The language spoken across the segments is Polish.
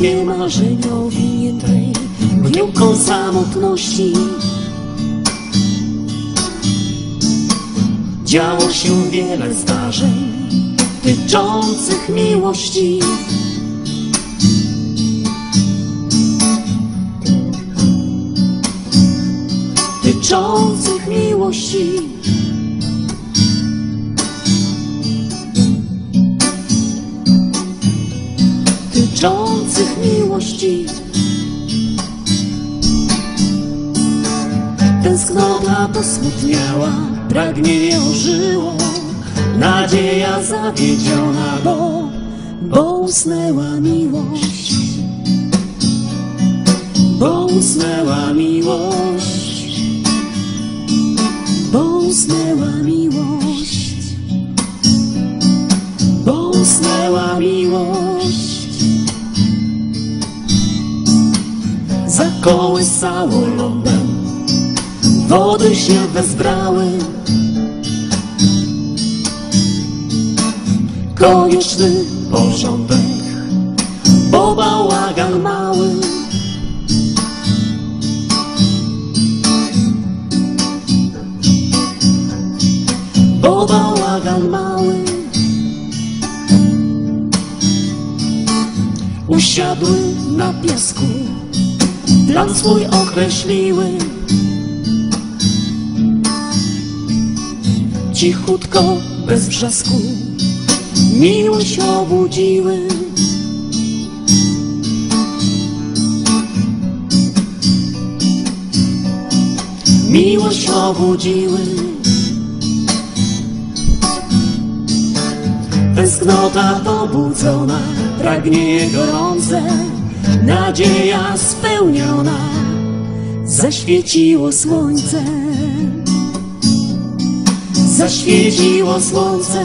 wyspie marzeniowitej, mgiełką samotności. Działo się wiele zdarzeń tyczących miłości. Tyczących miłości. Tyczących miłości. Tęsknota posmutniała, pragnienie ożyło, nadzieja zawiedziona, bo, bo usnęła miłość. Bo usnęła miłość, bo usnęła miłość, bo usnęła miłość. Zakołysało lądem, wody się wezbrały. Konieczny porządek, bo bałagan mały. Bo bałagan mały. Usiadły na piasku, plan swój określiły. Cichutko, bez wrzasku, miłość obudziły. Miłość obudziły. Tęsknota pobudzona, pragnienie gorące, nadzieja spełniona, zaświeciło słońce. Zaświeciło słońce.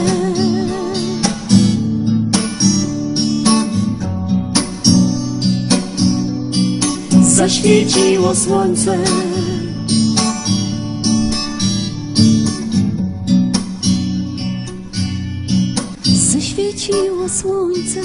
Zaświeciło słońce. Zaświeciło słońce.